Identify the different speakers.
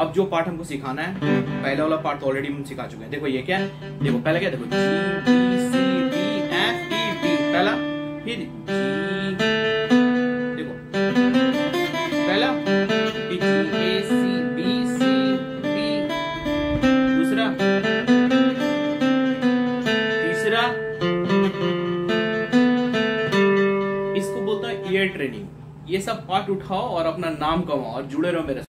Speaker 1: अब जो पार्ट हमको सिखाना है, पहले वाला पार्ट तो ऑलरेडी हम सिखा चुके हैं। देखो ये क्या है? देखो, पहले क्या देखो, G B C D F D पहला फिर देखो, पहला तीसरा, इसको बोलता है ट्रेनिंग ये सब पार्ट उठाओ और अपना नाम कमाओ और जुड़े रहो मेरे